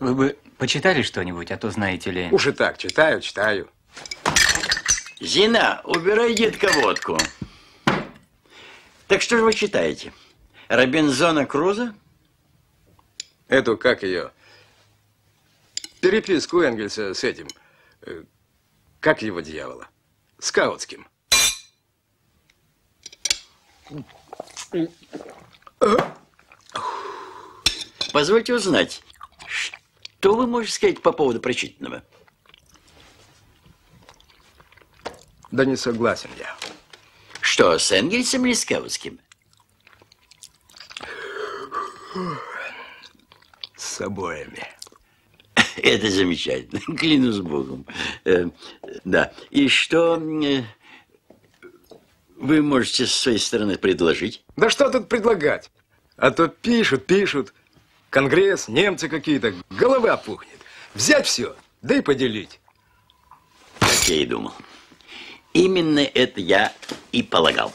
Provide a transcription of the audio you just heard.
Вы бы почитали что-нибудь, а то знаете ли... Уж и так, читаю, читаю. Зина, убирай, детка, водку. Так что же вы читаете? Робинзона Круза? Эту, как ее, переписку Энгельса с этим, э, как его дьявола, скаутским. Позвольте узнать, что вы можете сказать по поводу прочитанного? Да не согласен я. Что, с Энгельсом или Скаутским? С обоими. Это замечательно, клянусь Богом. Э, да, и что э, вы можете с своей стороны предложить? Да что тут предлагать? А то пишут, пишут. Конгресс, немцы какие-то, голова пухнет. Взять все, да и поделить. Как я и думал. Именно это я и полагал.